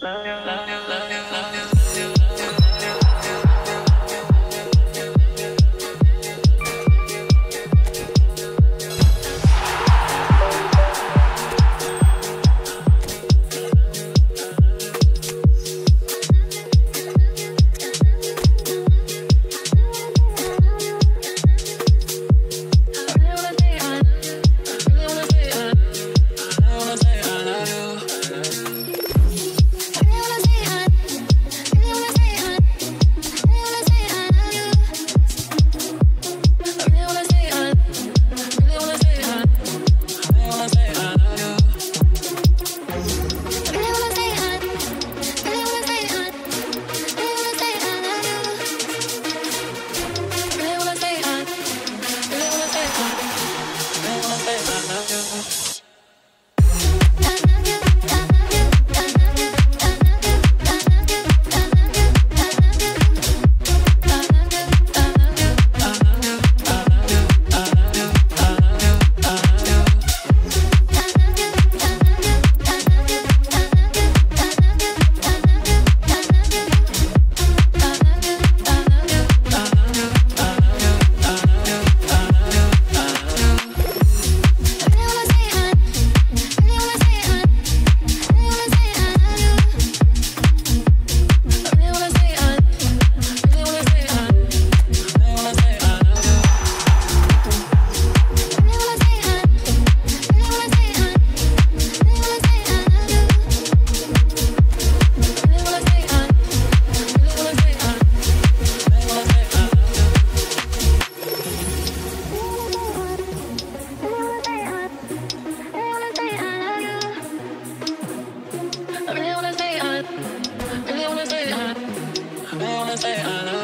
Bye. wanna say I love